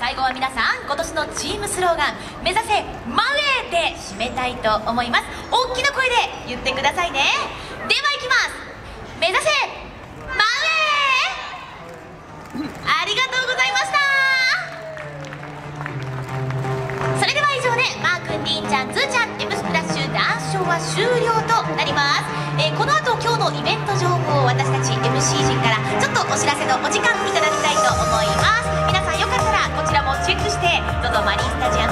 最後は皆さん今年のチームスローガン「目指せマウエ」で締めたいと思います。大きな声で言ってくださいね。ではいきます。目指せマウエありがとうございました。それでは以上でマー君りんちゃんズーちゃん M スプラッシュ談笑は終了となります、えー、この後今日のイベント情報を私たち MC 陣からちょっとお知らせのお時間いただきたい ZOZO スタジアム